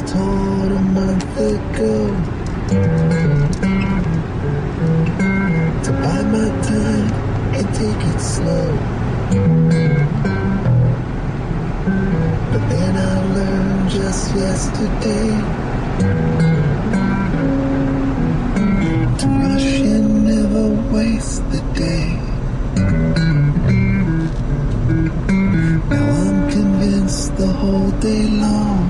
taught a month ago to buy my time and take it slow. But then I learned just yesterday to rush and never waste the day. Now I'm convinced the whole day long.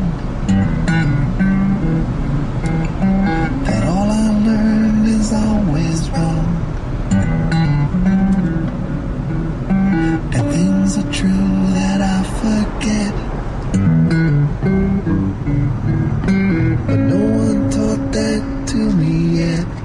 yeah.